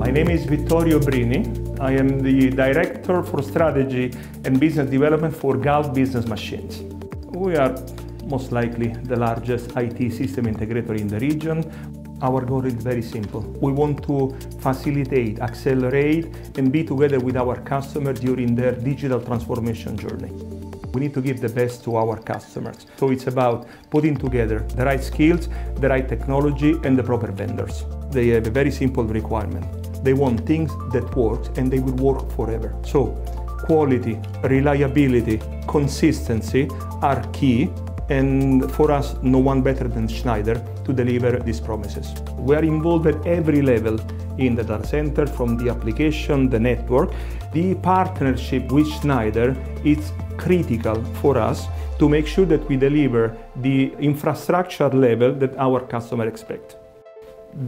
My name is Vittorio Brini. I am the Director for Strategy and Business Development for Gulf Business Machines. We are most likely the largest IT system integrator in the region. Our goal is very simple. We want to facilitate, accelerate, and be together with our customers during their digital transformation journey. We need to give the best to our customers. So it's about putting together the right skills, the right technology, and the proper vendors. They have a very simple requirement. They want things that work and they will work forever. So quality, reliability, consistency are key and for us, no one better than Schneider to deliver these promises. We are involved at every level in the data center, from the application, the network. The partnership with Schneider is critical for us to make sure that we deliver the infrastructure level that our customer expect.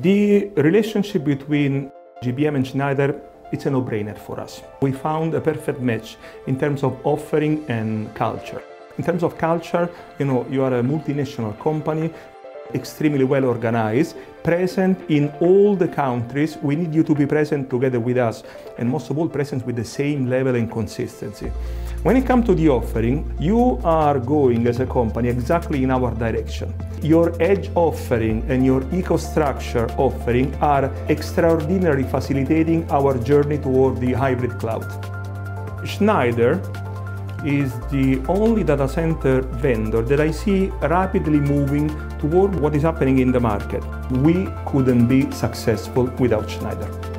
The relationship between GBM and Schneider it's a no-brainer for us. We found a perfect match in terms of offering and culture. In terms of culture, you know, you are a multinational company, extremely well organized, present in all the countries. We need you to be present together with us, and most of all, present with the same level and consistency. When it comes to the offering, you are going as a company exactly in our direction. Your edge offering and your EcoStruxure offering are extraordinarily facilitating our journey toward the hybrid cloud. Schneider is the only data center vendor that I see rapidly moving toward what is happening in the market. We couldn't be successful without Schneider.